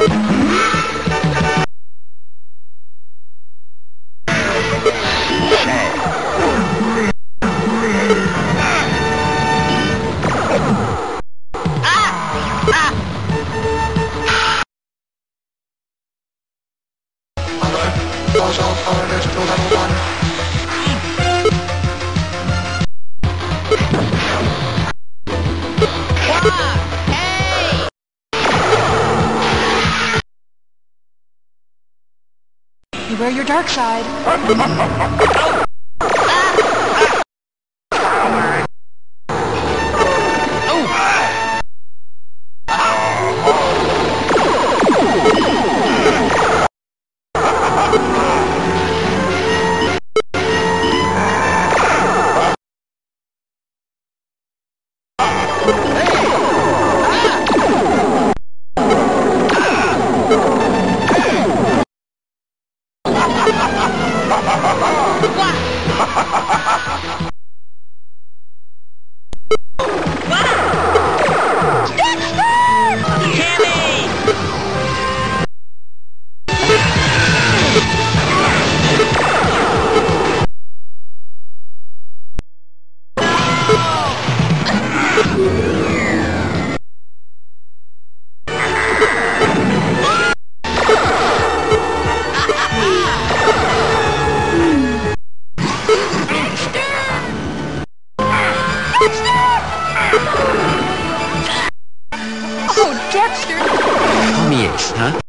Ah! Beware your dark side. Oh, Dexter! Call me Ace, huh?